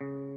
I'm still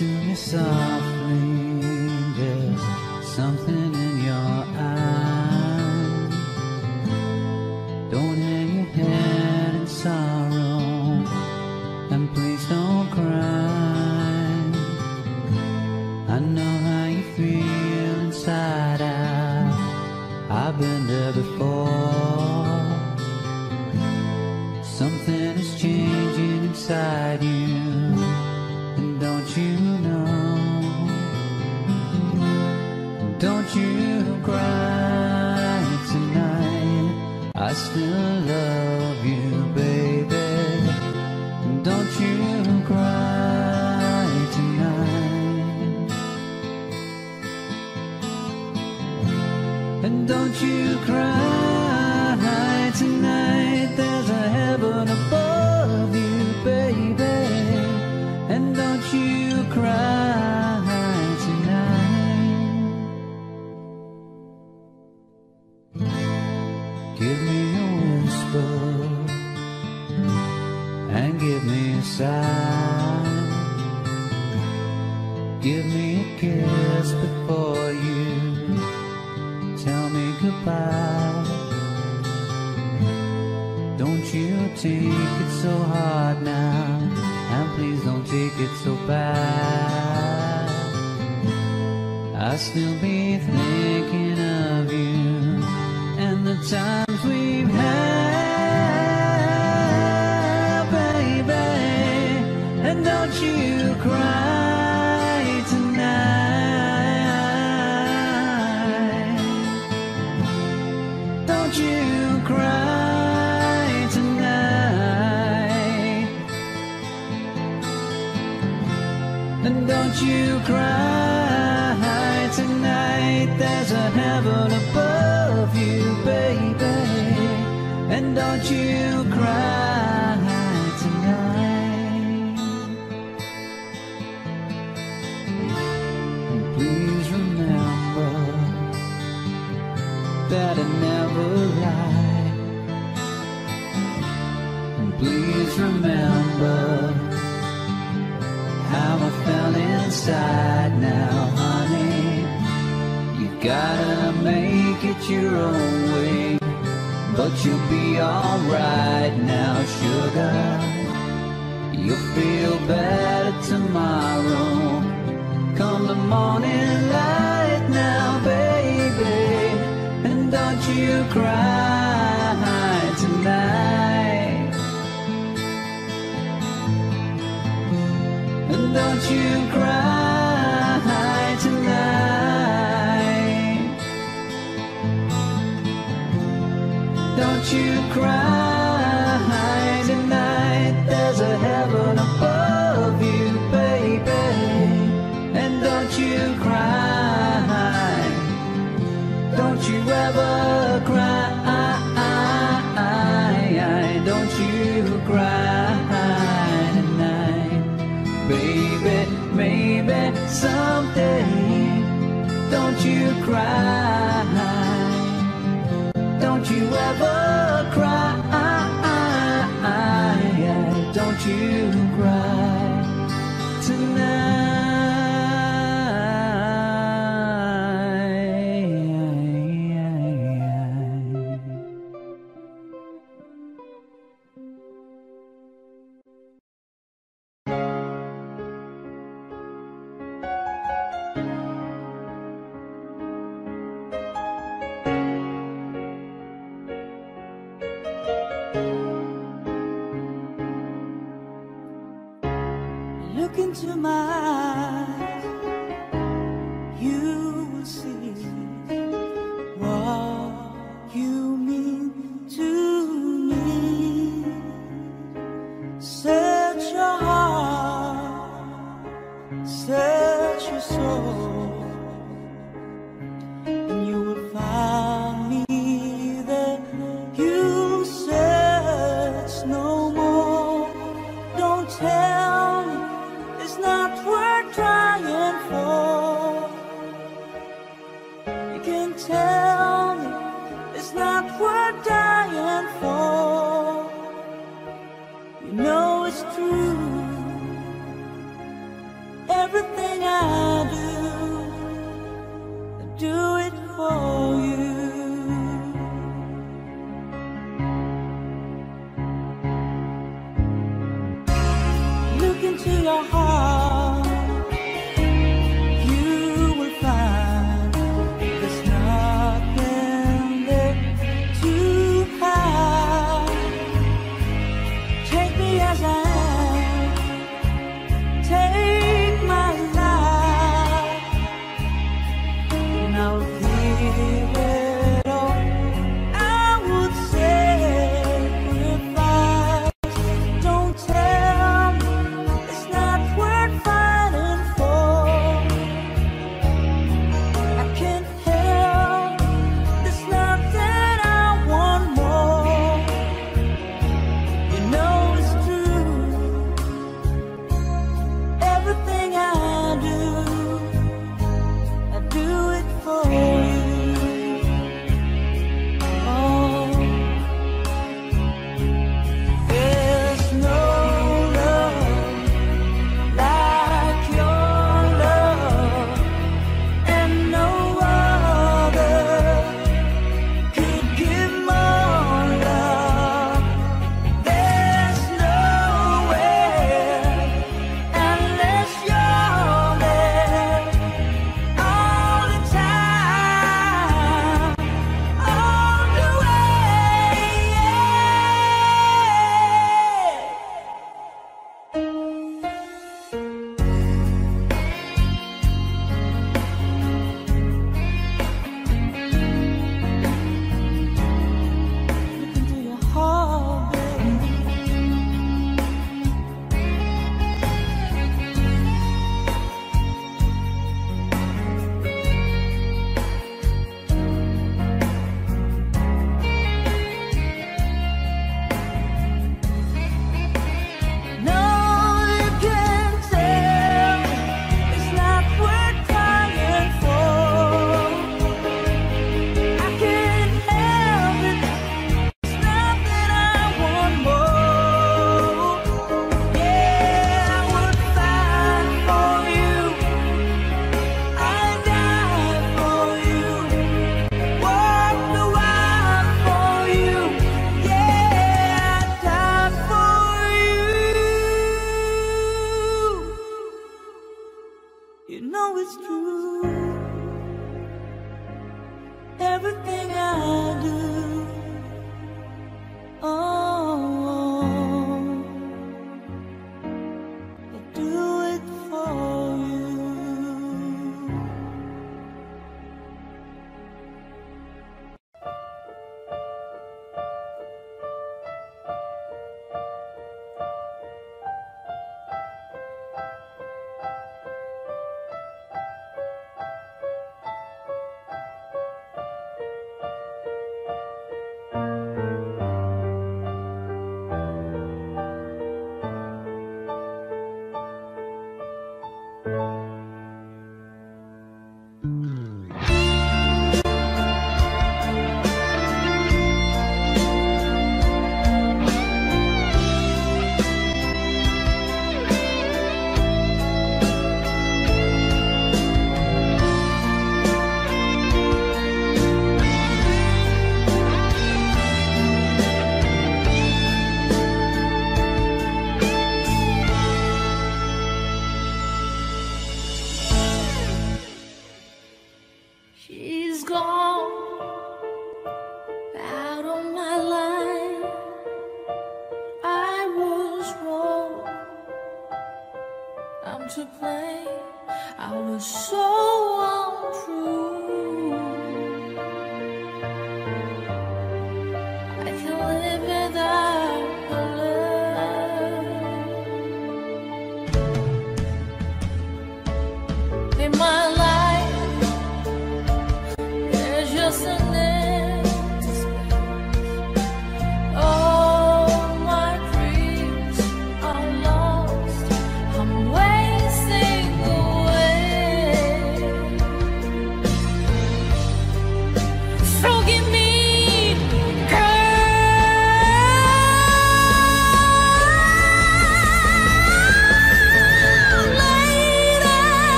to me softly, there's something you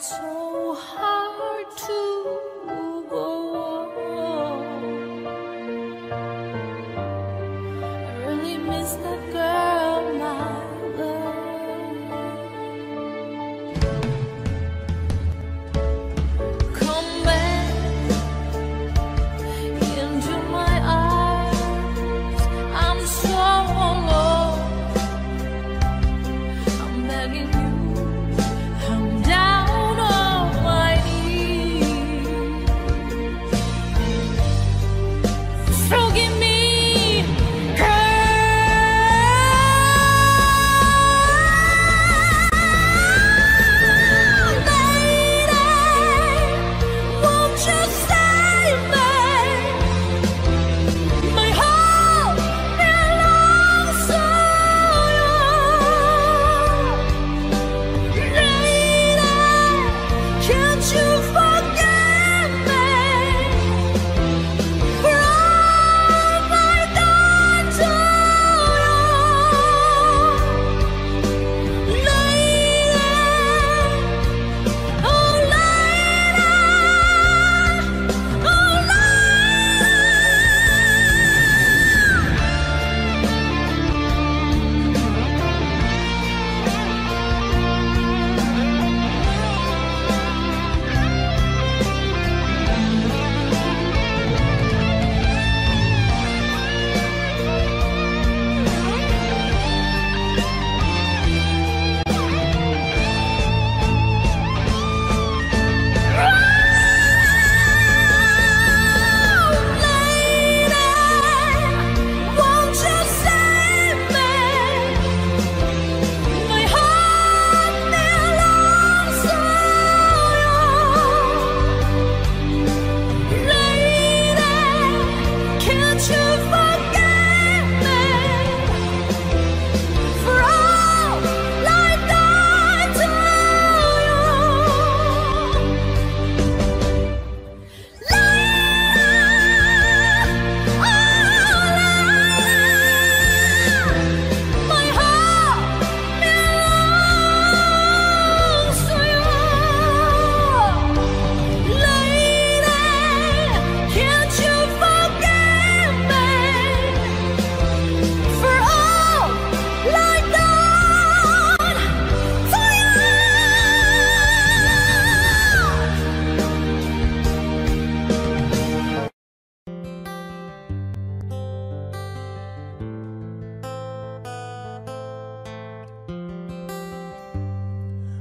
found it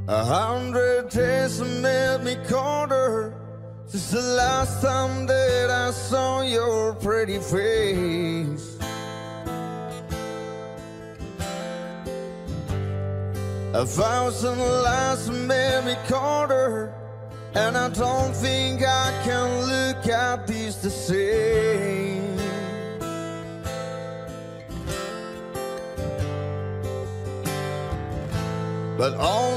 A hundred days have made me colder since the last time that I saw your pretty face. A thousand lies made me colder, and I don't think I can look at these the same. But all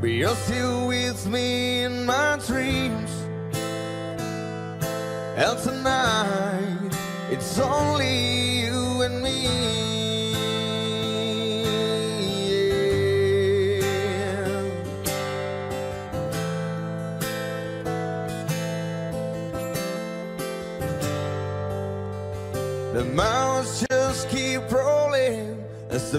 But you're still with me in my dreams And tonight, it's only you and me. The mountains just keep rolling as the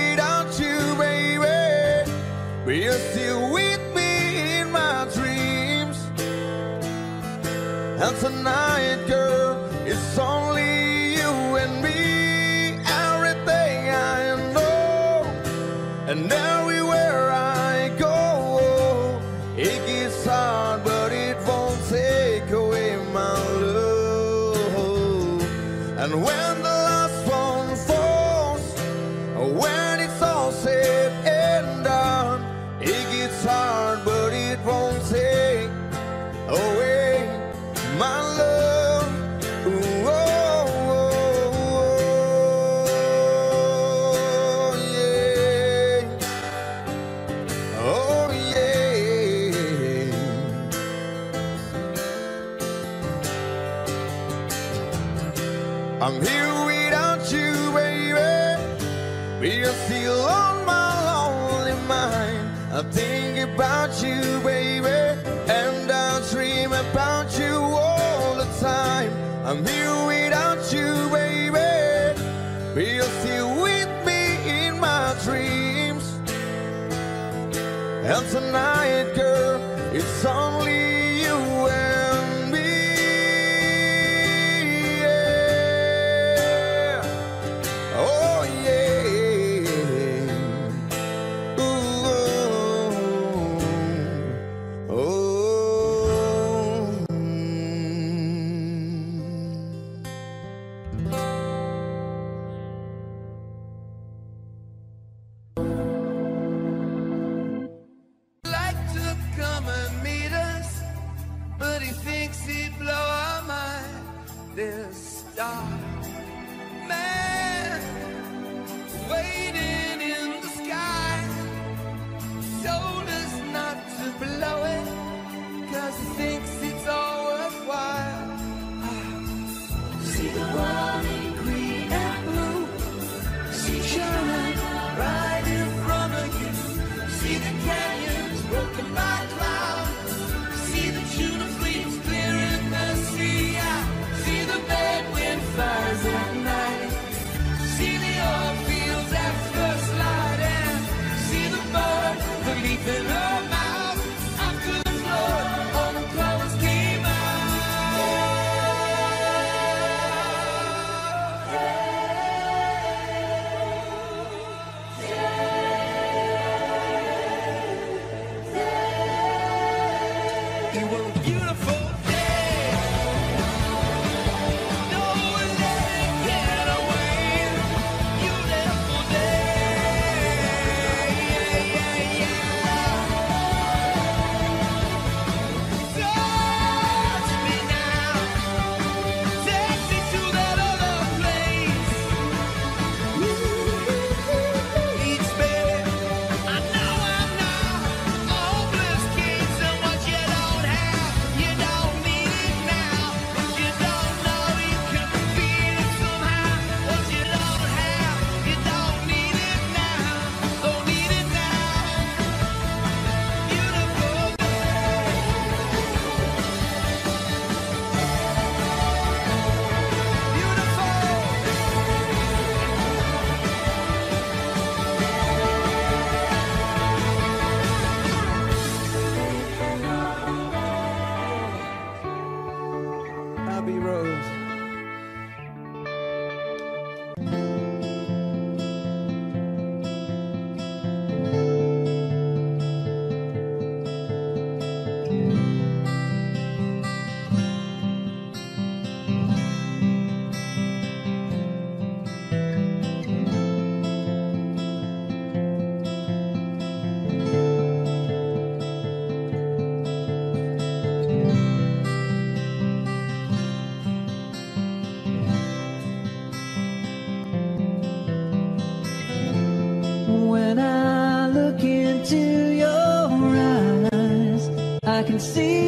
you're still with me in my dreams. And tonight, girl. tonight see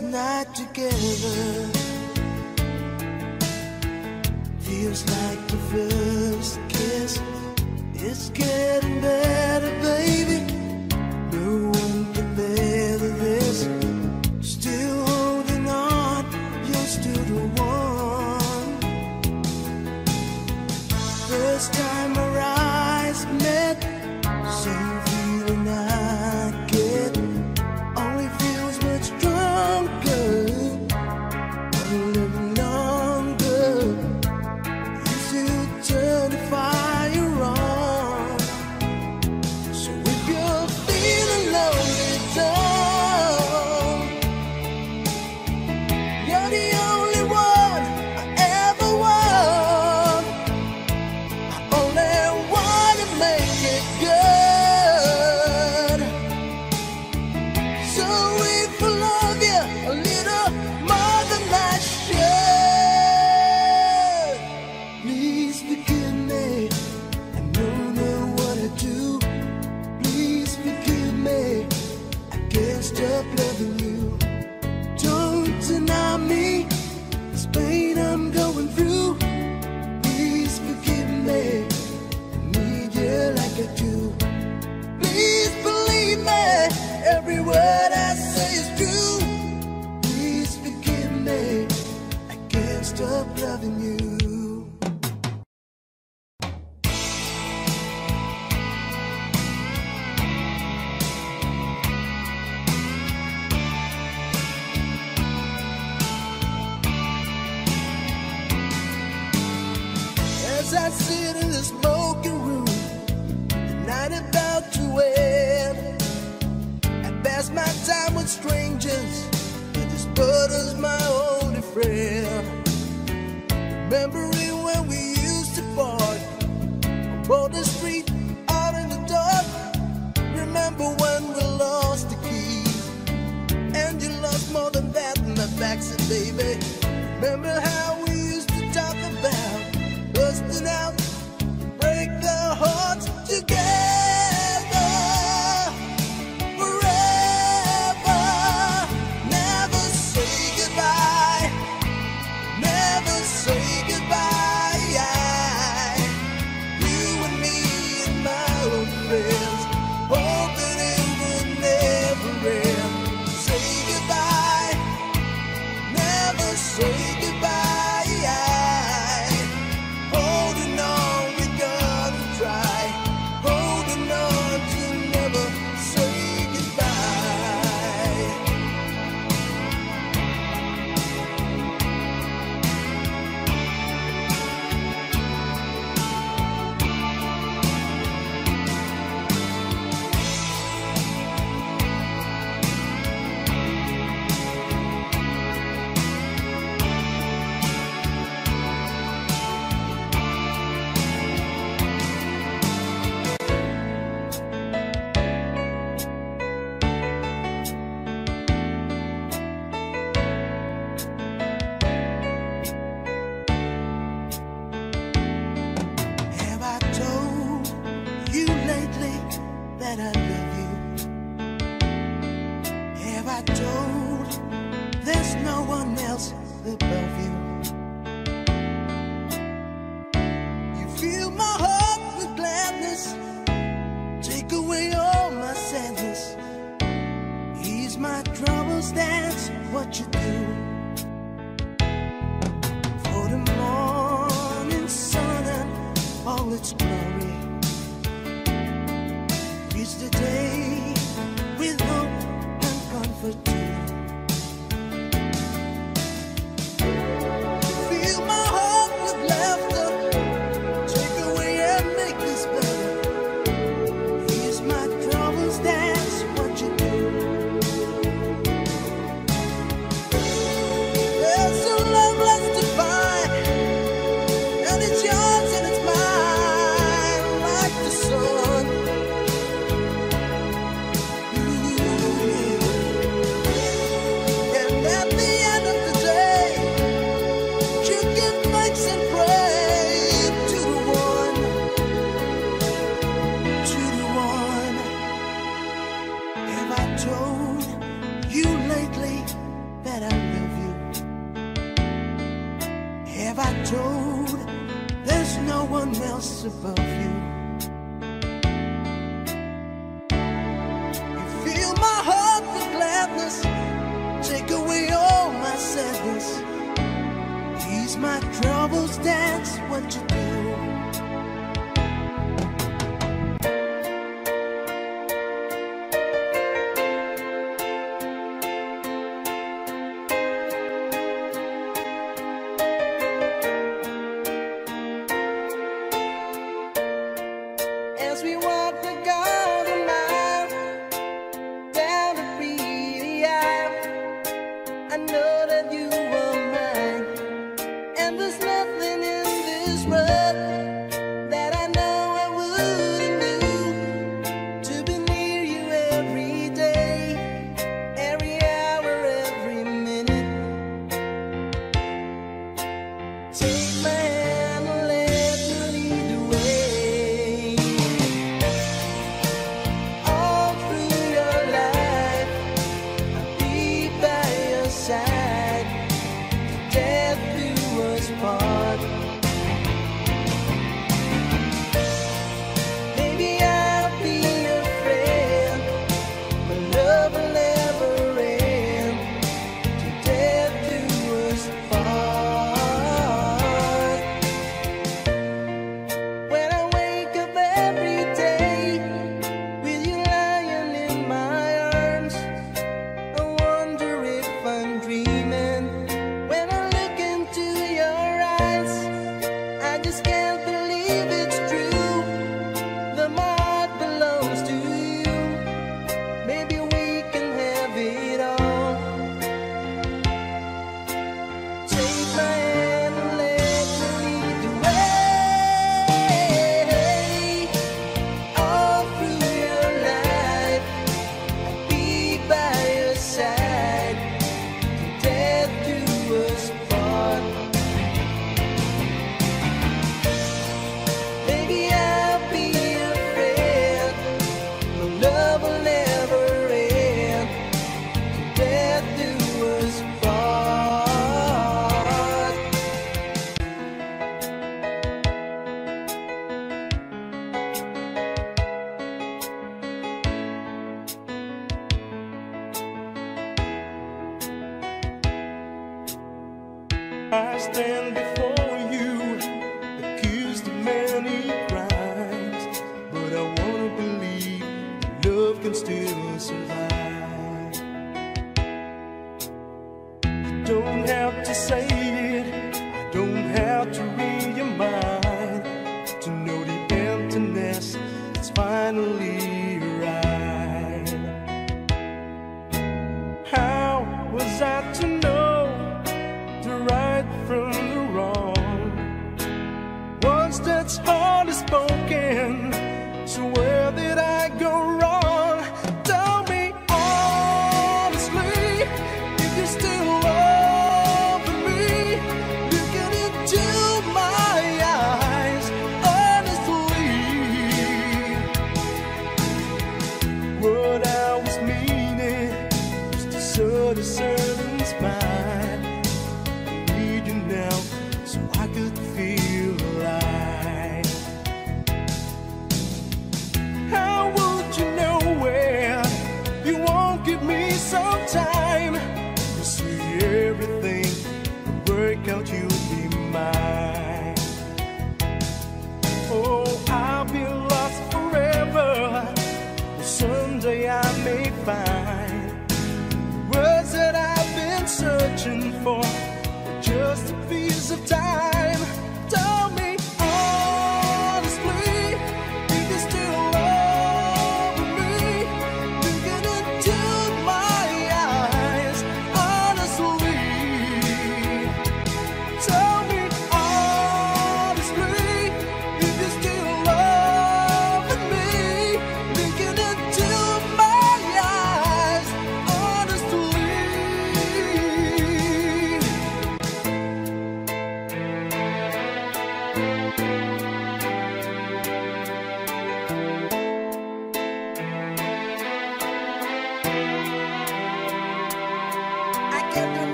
night together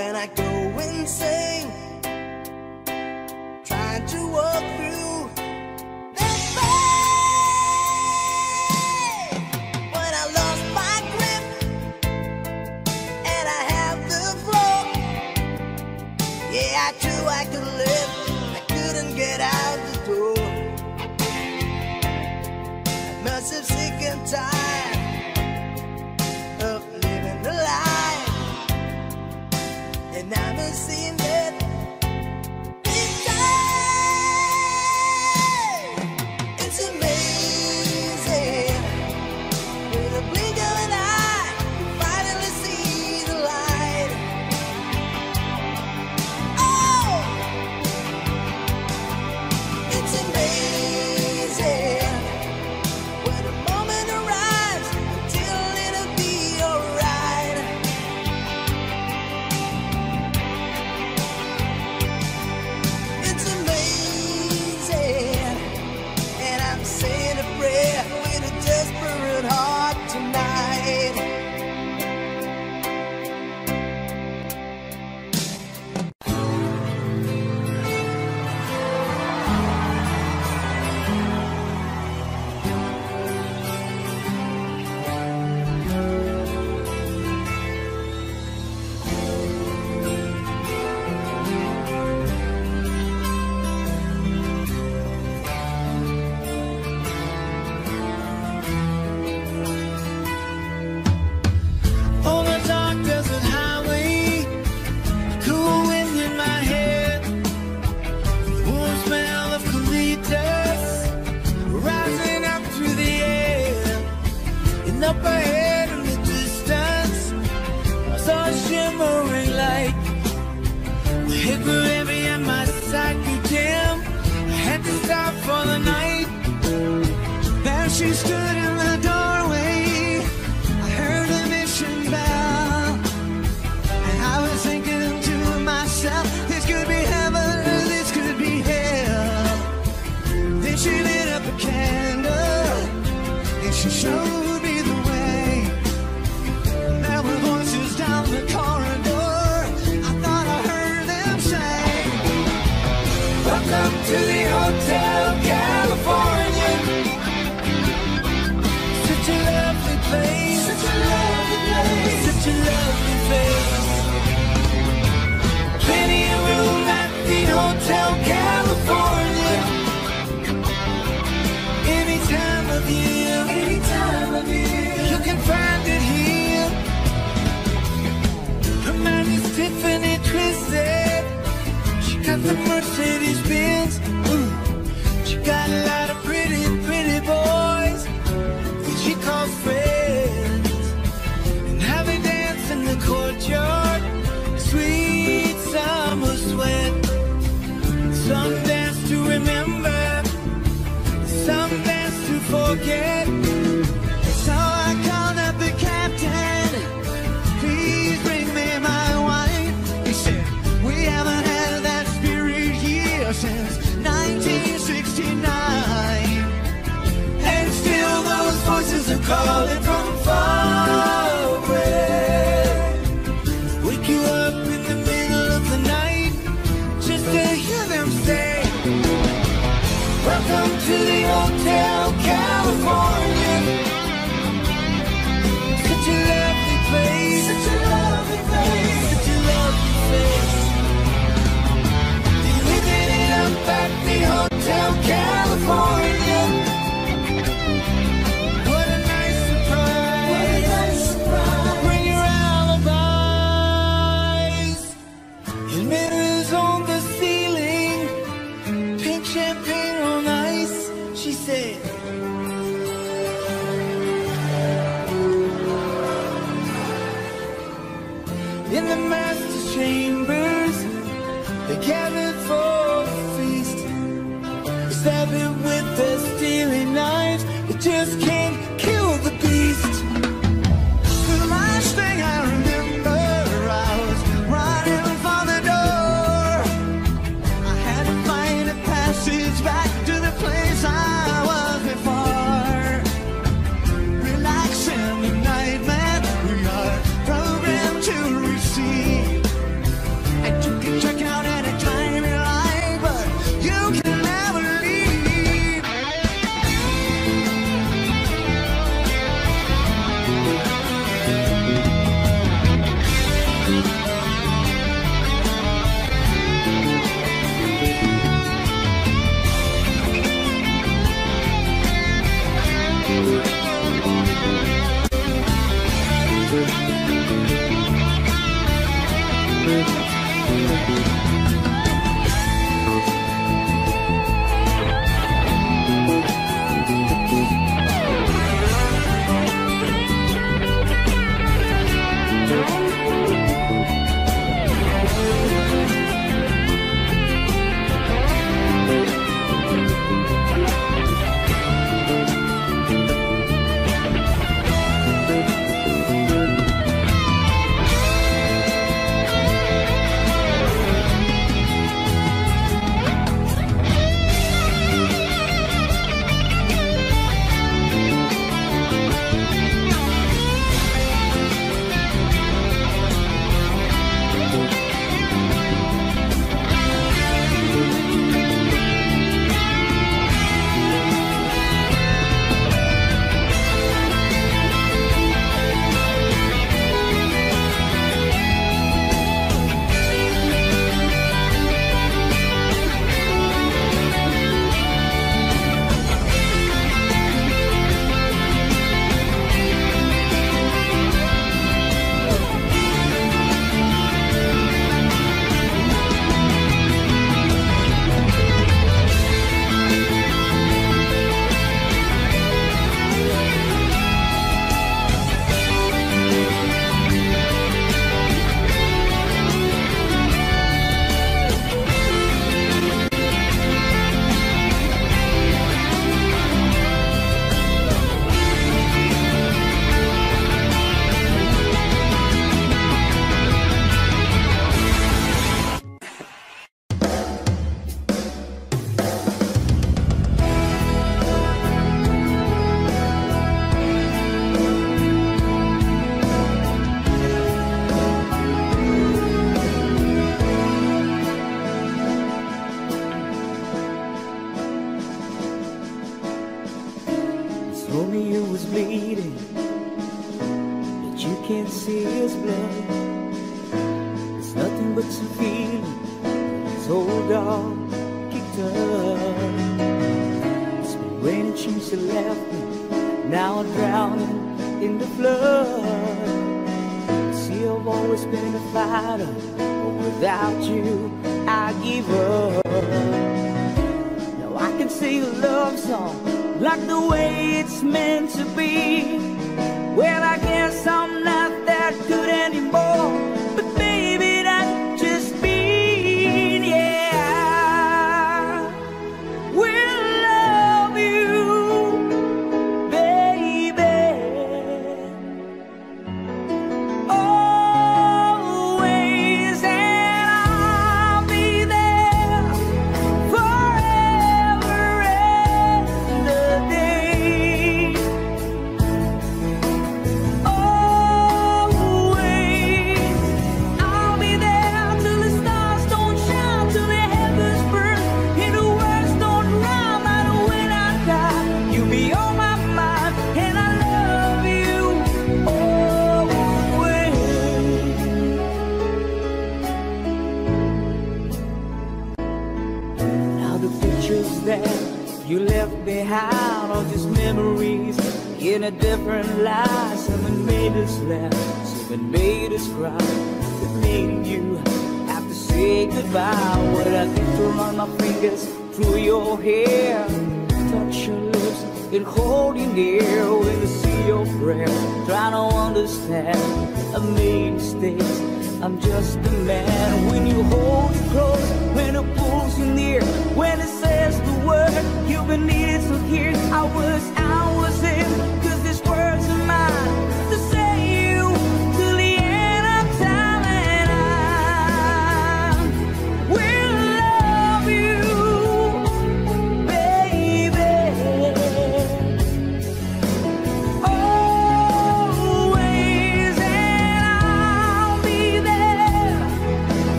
when I go insane,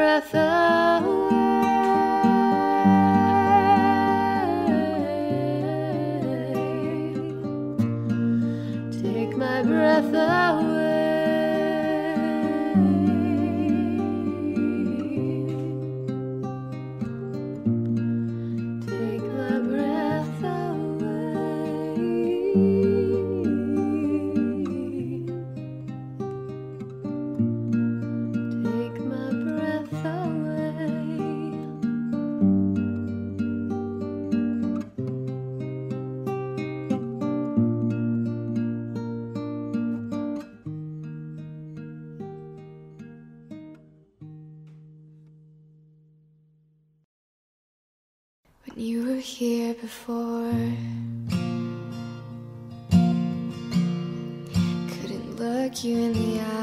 breath away. Take my breath away. before. Couldn't look you in the eye.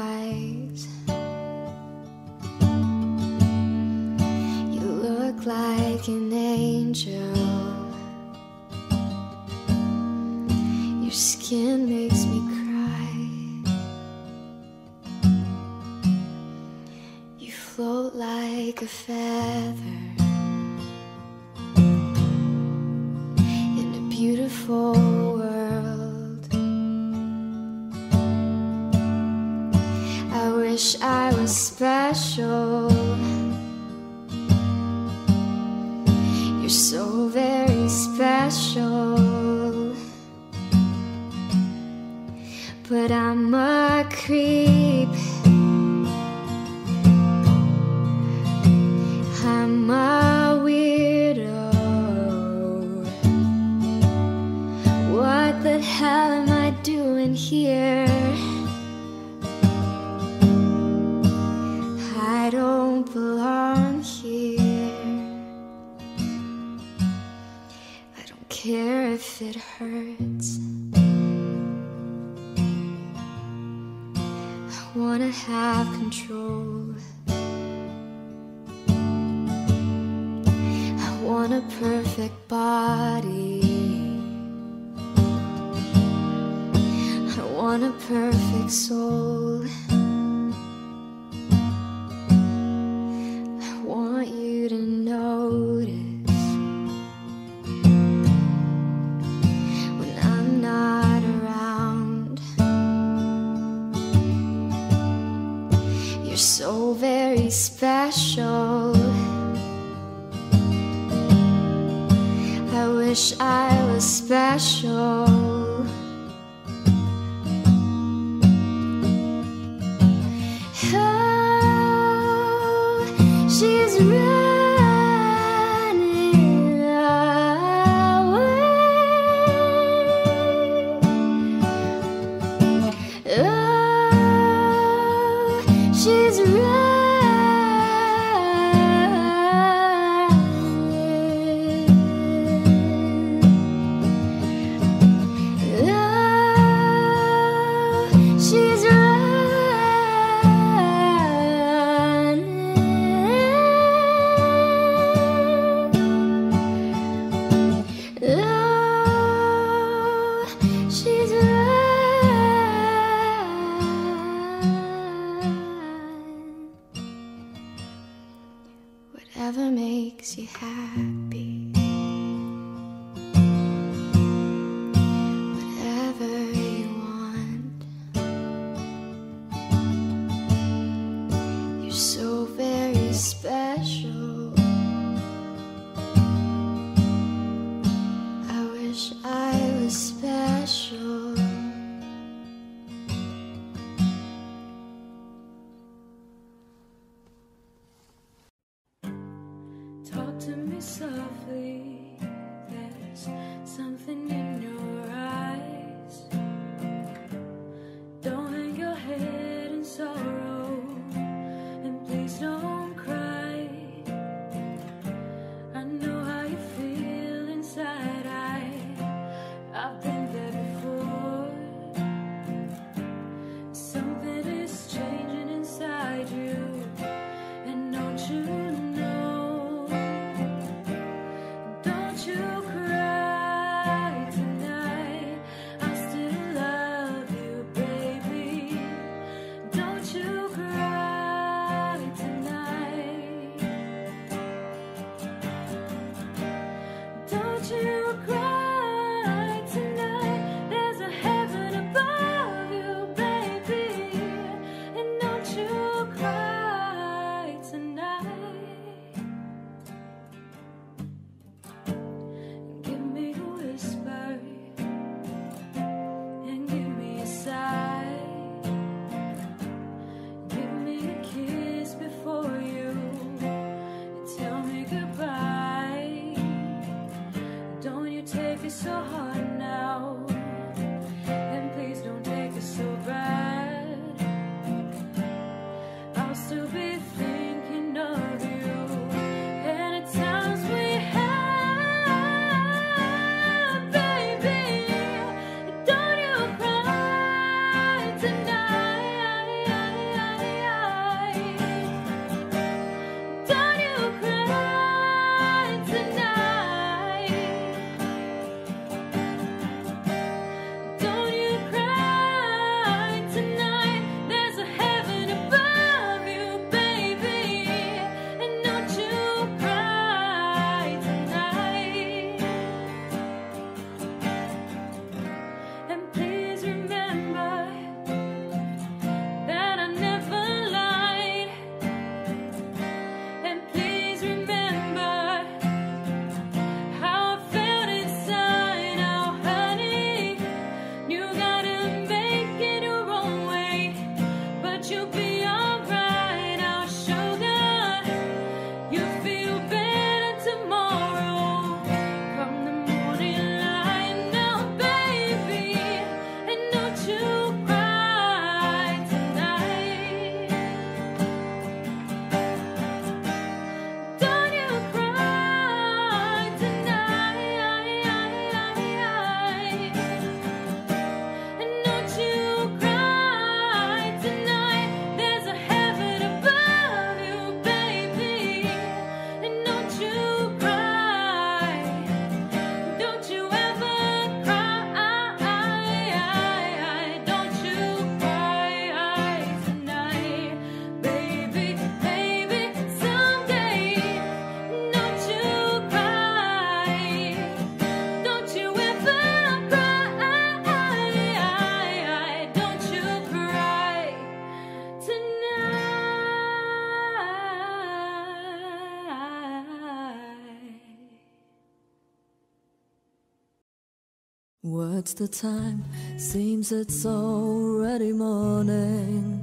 What's the time? Seems it's already morning.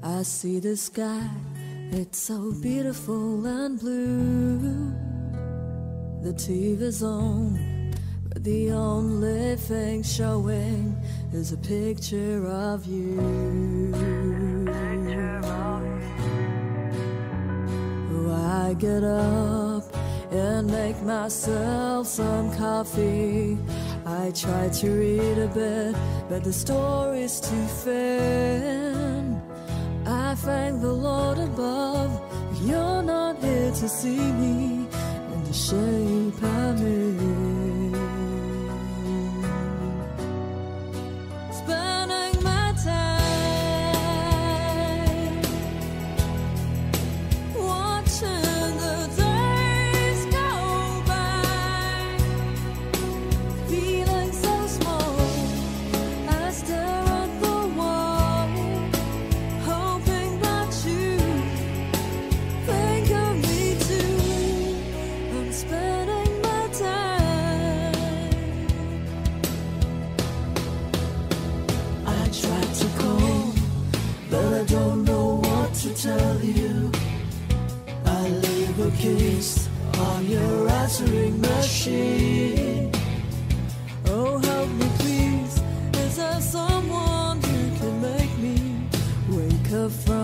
I see the sky, it's so beautiful and blue. The TV's on, but the only thing showing is a picture of you. I get up and make myself some coffee I tried to read a bit, but the story's too thin. I thank the Lord above, you're not here to see me in the shape I'm in. tell you I leave a kiss on your answering machine. Oh, help me, please. Is there someone who can make me wake up from?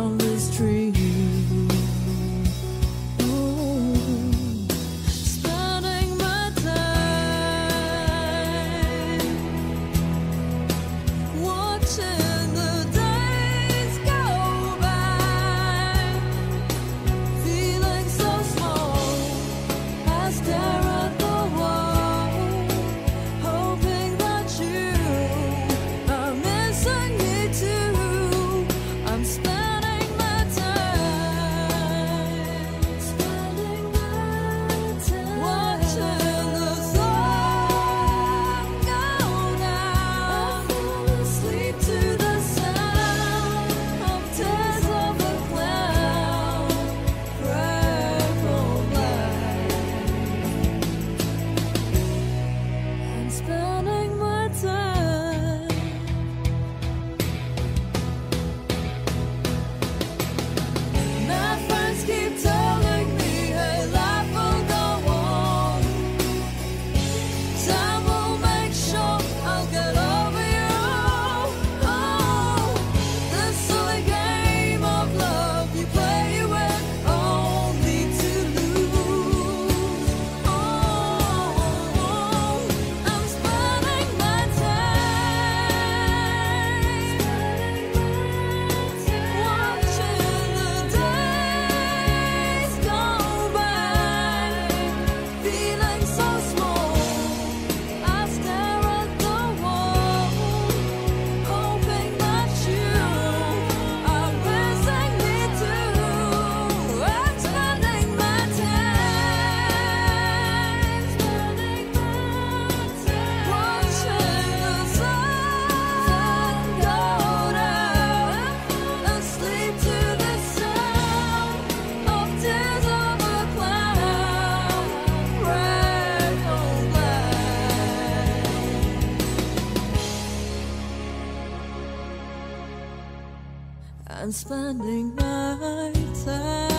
I'm spending my time.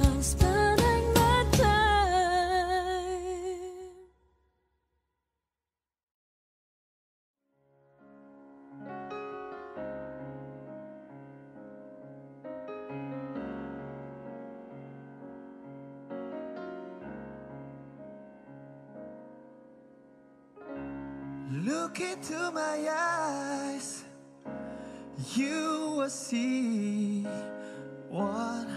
I'm spending my time. Look into my eyes, see what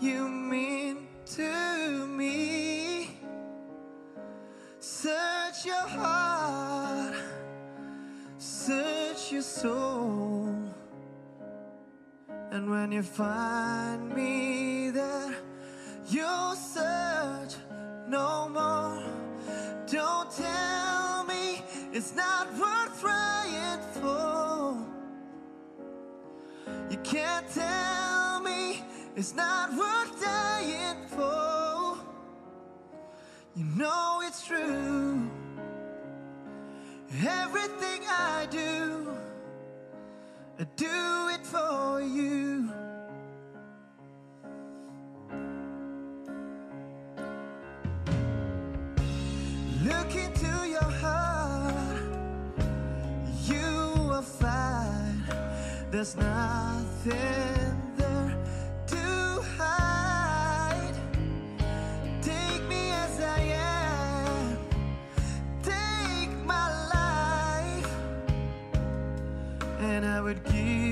you mean to me. Search your heart, search your soul, and when you find me there, you'll search no more. Don't tell me it's not worth trying for. You can't tell me it's not worth dying for. You know it's true. Everything I do, I do it for you. Look into your there's nothing there to hide. Take me as I am, take my life, and I would give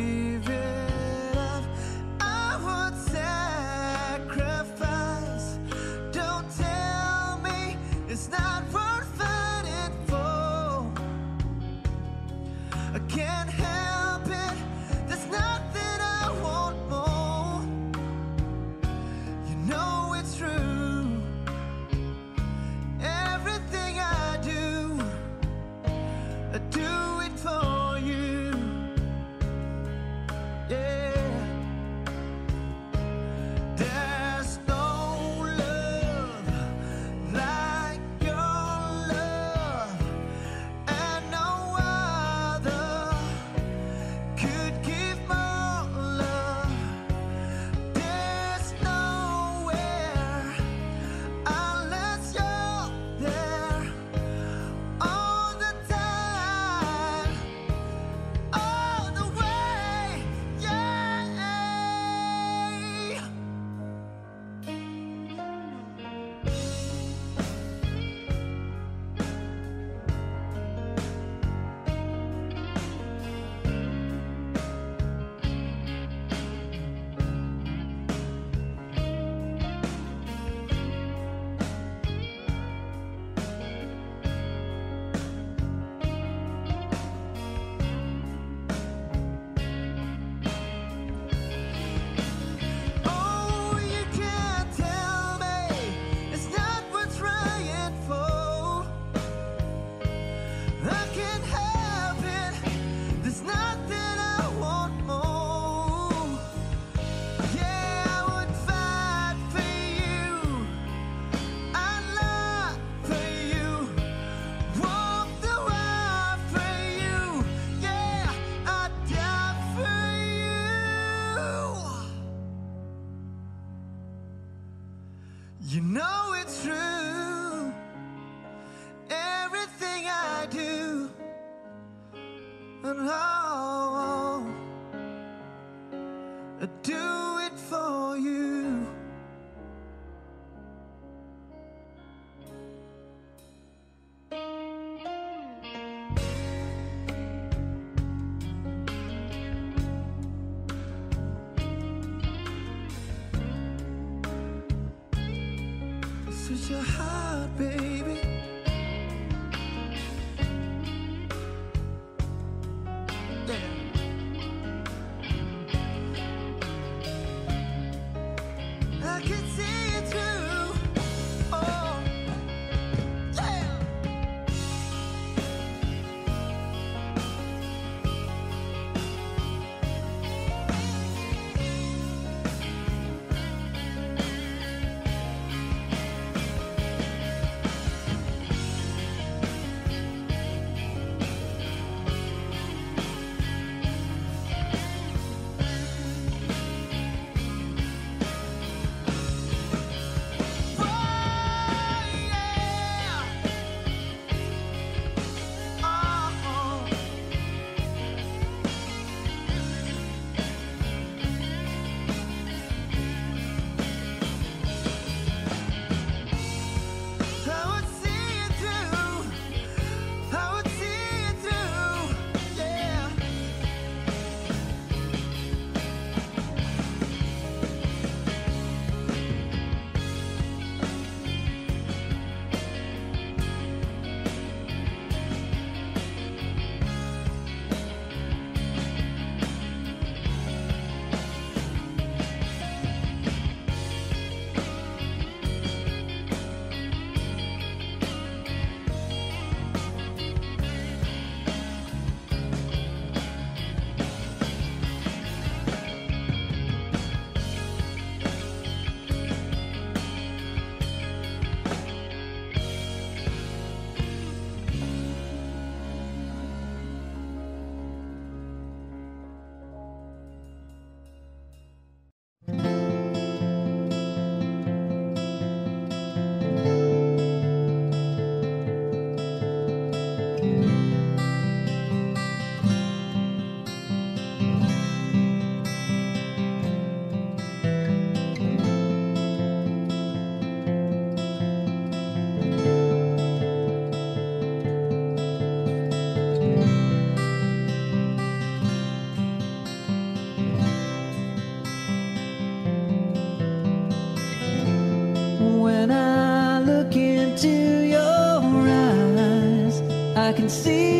see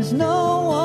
there's no one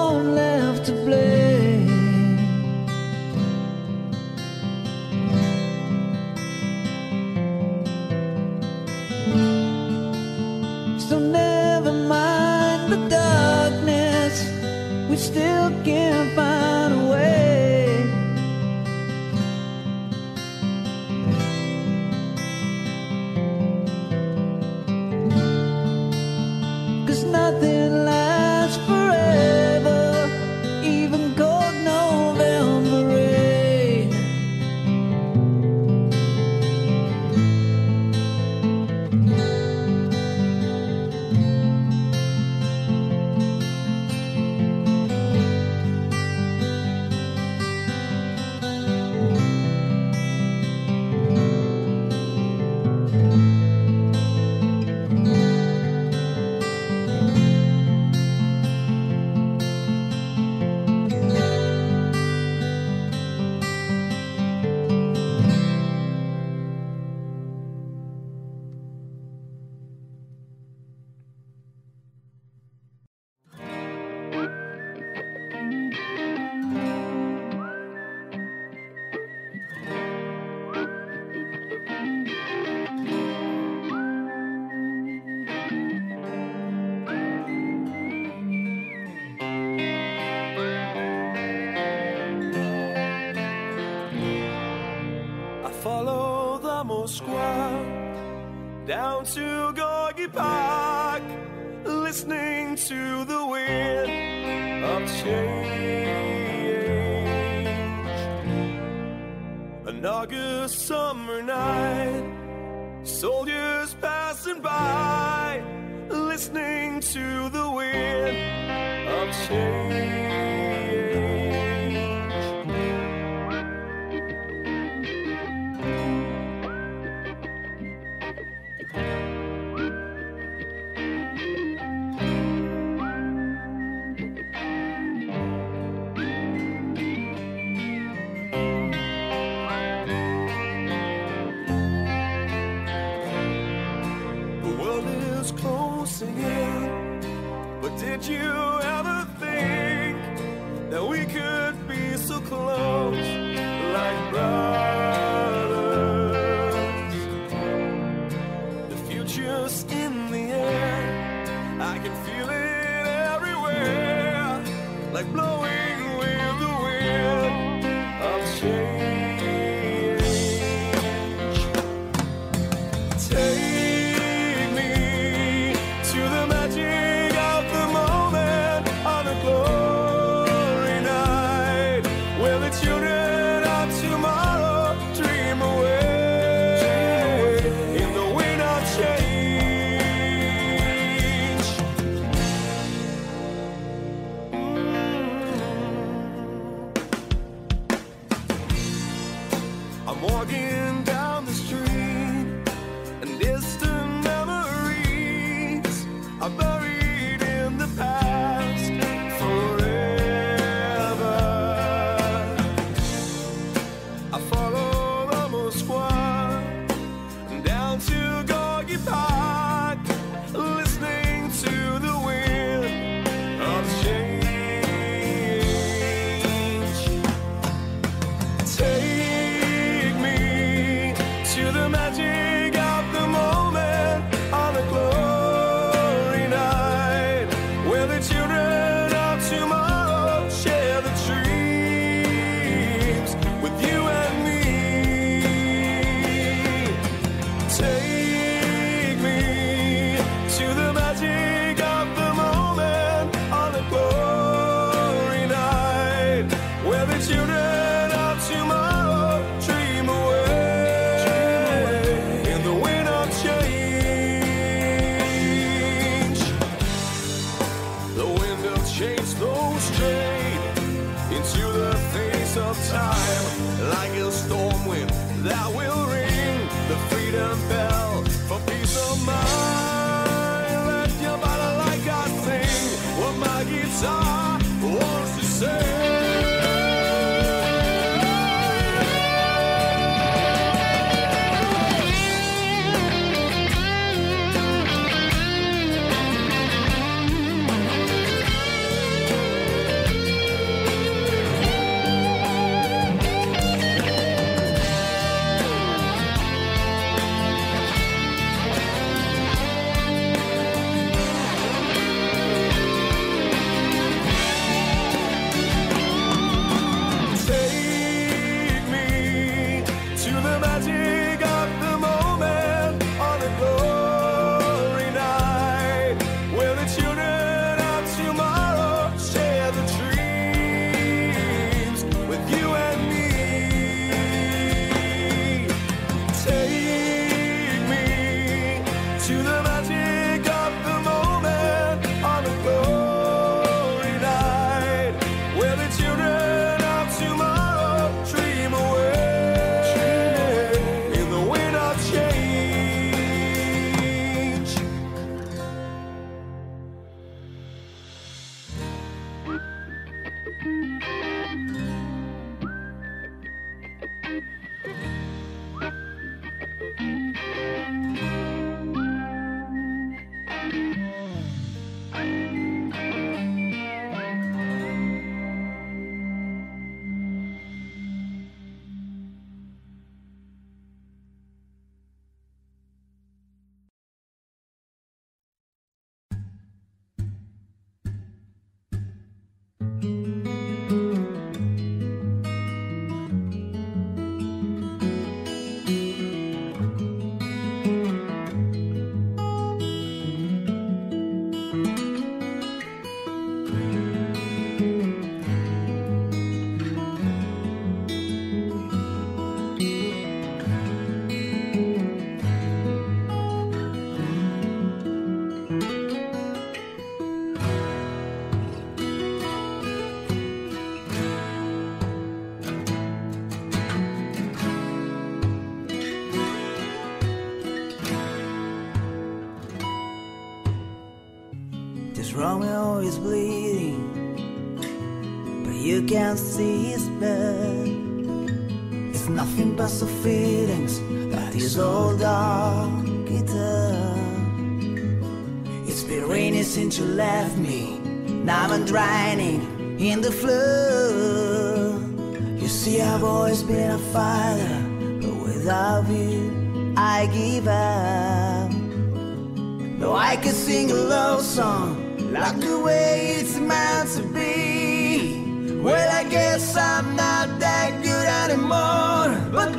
Romeo is bleeding, but you can't see his blood. It's nothing but the feelings that his old dog guitar. It's been rainy since you left me. Now I'm drowning in the flood. You see, I've always been a fighter, but without you, I give up. Though I could sing a love song like the way it's meant to be. Well, I guess I'm not that good anymore. But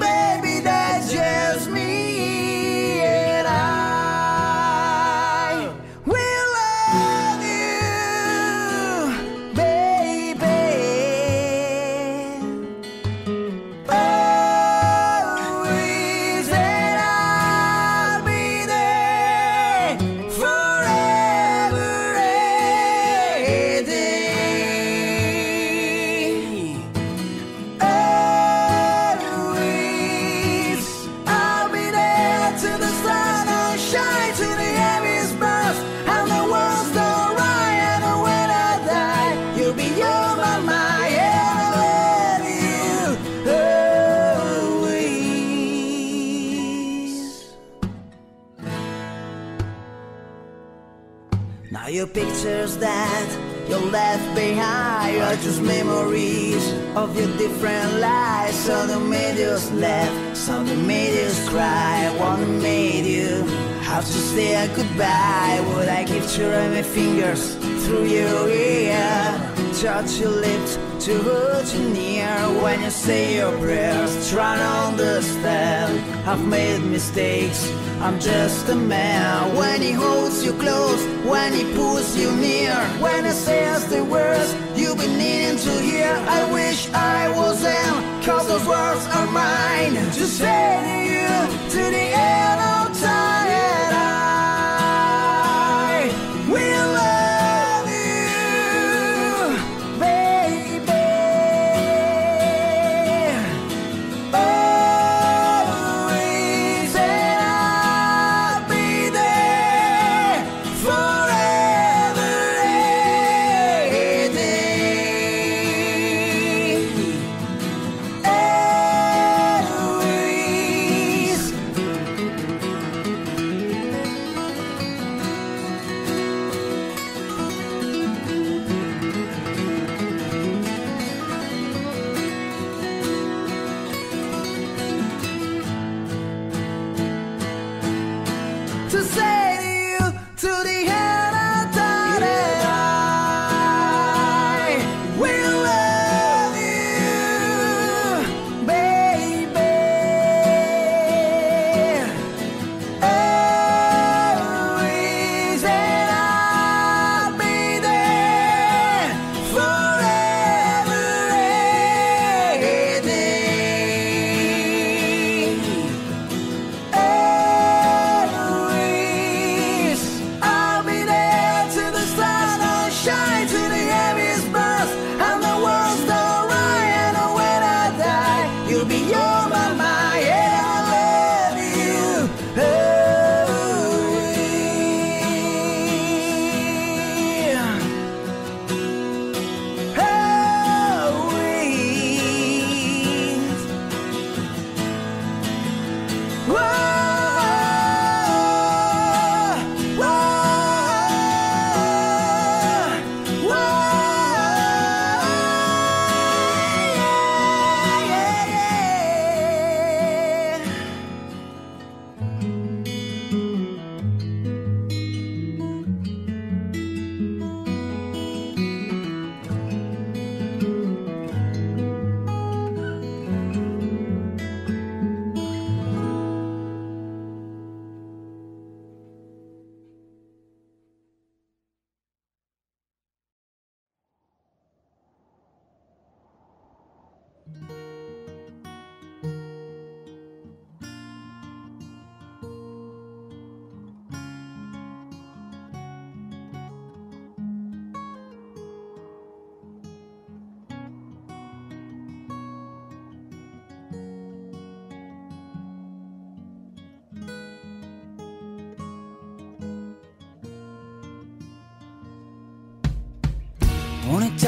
left behind are just memories of your different lives. Some made us laugh, some made us cry. One made you have to say a goodbye. Would I to run my fingers through your ear? Touch your lips to hold you near when you say your prayers. Try to understand. I've made mistakes. I'm just a man. When he holds you close, when he pulls you near, when he says the words you've been needing to hear. I wish I was him, cause those words are mine. To say to you to the end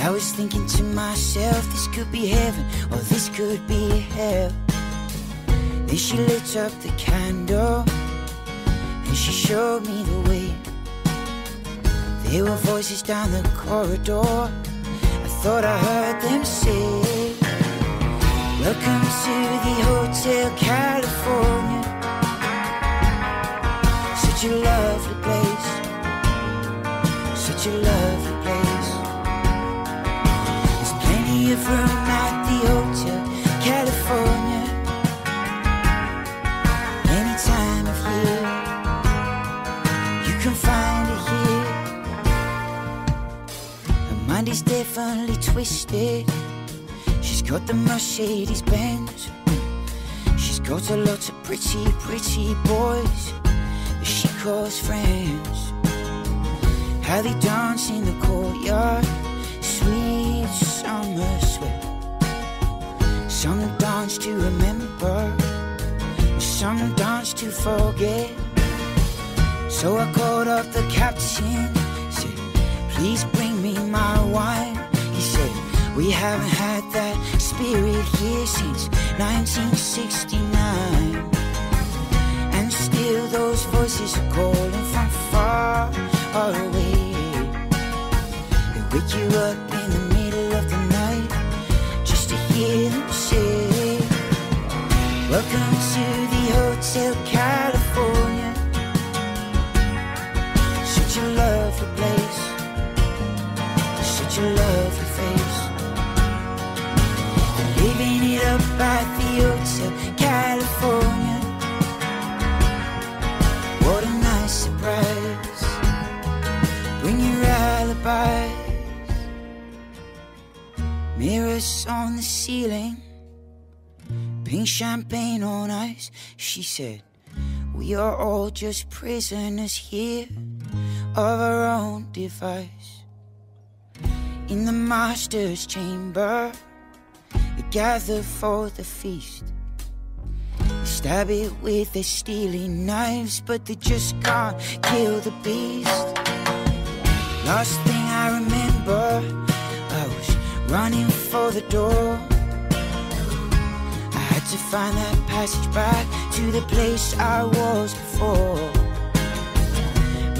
I was thinking to myself, this could be heaven or this could be hell. Then she lit up the candle and she showed me the way. There were voices down the corridor. I thought I heard them say, Welcome to the Hotel California. Such a lovely place. Such a lovely of room at the Hotel California. Any time of year, you can find it here. Her mind is Tiffany twisted. She's got the Mercedes Benz. She's got a lot of pretty, pretty boys that she calls friends. How they dance in the courtyard, summer sweat. Some dance to remember, some dance to forget. So I called up the captain, said, Please bring me my wine. He said, We haven't had that spirit here since 1969. And still those voices are calling from far away. They wake you up in the Welcome to the Hotel California. Such a lovely place, such a lovely face. Living it up at the Hotel California. What a nice surprise. Bring your alibis. Mirrors on the ceiling. Pink champagne on ice. She said, We are all just prisoners here of our own device. In the master's chamber, they gather for the feast. They stab it with their stealing knives, but they just can't kill the beast. Last thing I remember, I was running for the door to find that passage back to the place I was before.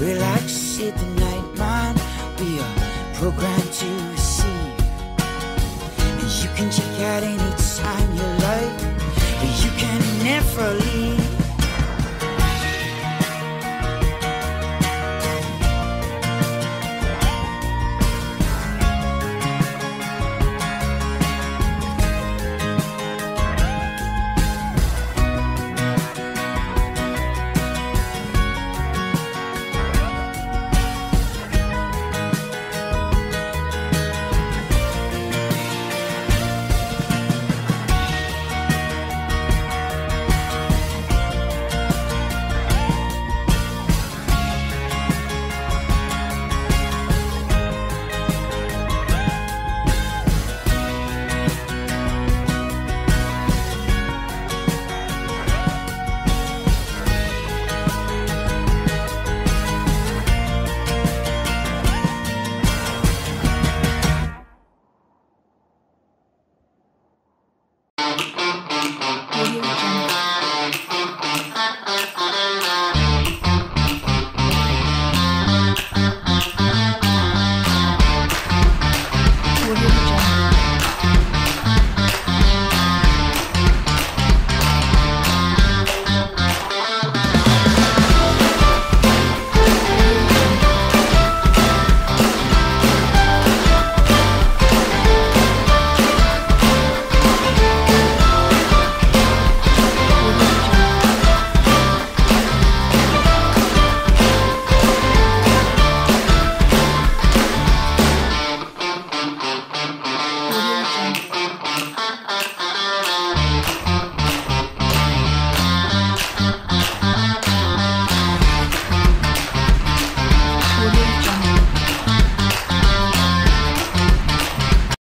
Relax, hit the night mind. We are programmed to receive, and you can check out any time you like, but you can never leave.